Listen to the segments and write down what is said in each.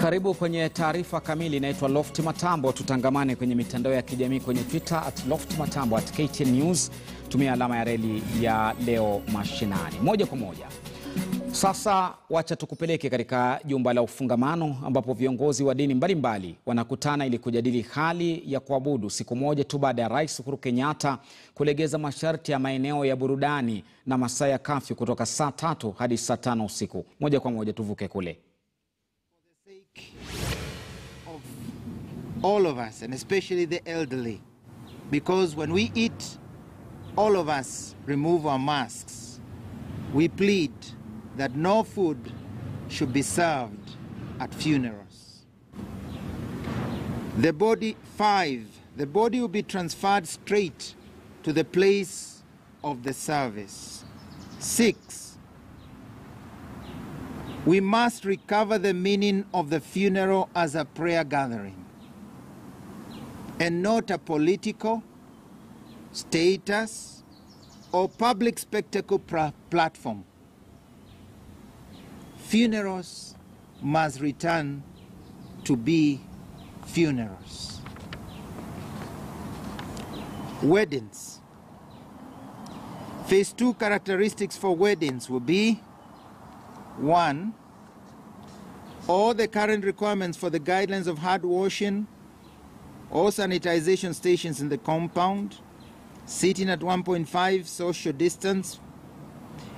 Karibu kwenye taarifa kamili. Inaitwa Loft Matambo. Tutangamane kwenye mitandao ya kijamii kwenye Twitter at Loft Matambo, at KTN News. Tumia alama ya reli ya leo mashinani, moja kwa moja. Sasa wacha tukupeleke katika jumba la ufungamano ambapo viongozi wa dini mbalimbali wanakutana ili kujadili hali ya kuabudu siku moja tu baada ya Rais Uhuru Kenyatta kulegeza masharti ya maeneo ya burudani na masaa ya kafyu kutoka saa tatu hadi saa tano usiku. Moja kwa moja tuvuke kule. Of all of us, and especially the elderly, because when we eat, all of us remove our masks. We plead that no food should be served at funerals. The body, five, the body will be transferred straight to the place of the service. Six, we must recover the meaning of the funeral as a prayer gathering and not a political, status, or public spectacle platform. Funerals must return to be funerals. Weddings. Phase two characteristics for weddings will be one, all the current requirements for the guidelines of hand washing or sanitization stations in the compound, sitting at 1.5 social distance,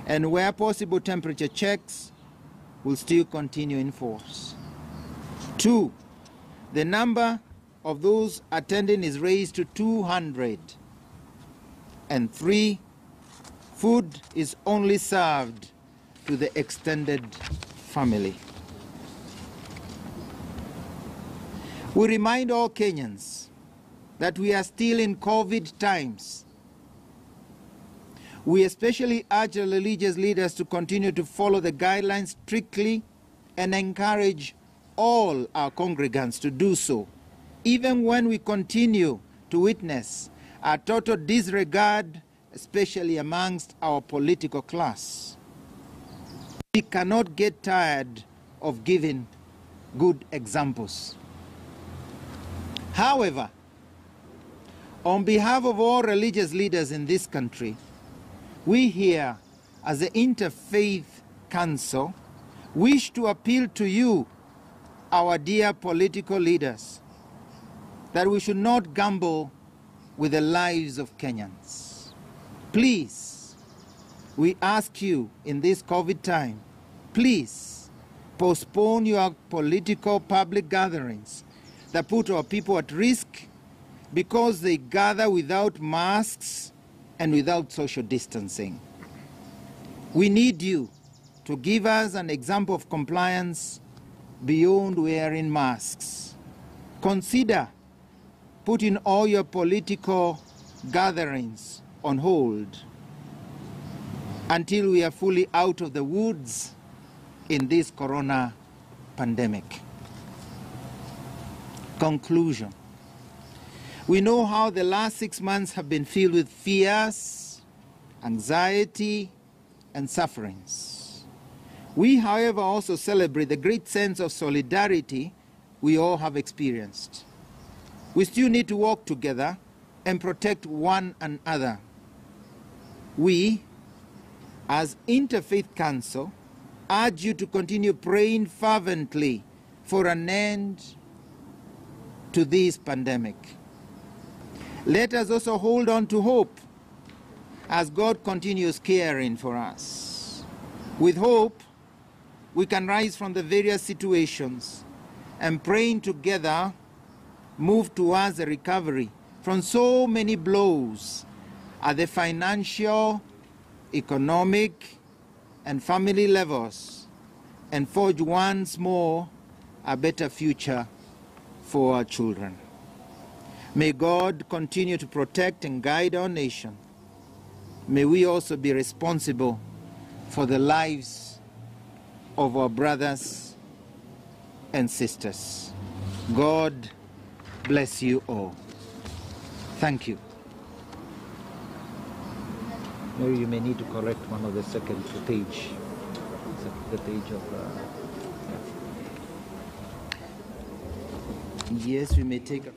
and where possible temperature checks will still continue in force. Two, the number of those attending is raised to 200. And three, food is only served to the extended family. We remind all Kenyans that we are still in COVID times. We especially urge the religious leaders to continue to follow the guidelines strictly and encourage all our congregants to do so, even when we continue to witness a total disregard, especially amongst our political class. We cannot get tired of giving good examples. However, on behalf of all religious leaders in this country, we here, as the Interfaith Council, wish to appeal to you, our dear political leaders, that we should not gamble with the lives of Kenyans. Please, we ask you in this COVID time, please postpone your political public gatherings that put our people at risk because they gather without masks and without social distancing. We need you to give us an example of compliance beyond wearing masks. Consider putting all your political gatherings on hold until we are fully out of the woods in this corona pandemic. Conclusion. We know how the last six months have been filled with fears, anxiety, and sufferings. We, however, also celebrate the great sense of solidarity we all have experienced. We still need to work together and protect one another. We, as Interfaith Council, urge you to continue praying fervently for an end to this pandemic. Let us also hold on to hope as God continues caring for us. With hope, we can rise from the various situations and praying together move towards a recovery from so many blows at the financial, economic, and family levels and forge once more a better future for our children. May God continue to protect and guide our nation. May we also be responsible for the lives of our brothers and sisters. God bless you all. Thank you. Maybe you may need to correct one of the second footage. the page of. Uh. Yes, we may take. A...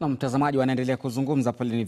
Na mtazamaji wanaendelea kuzungumza pale ni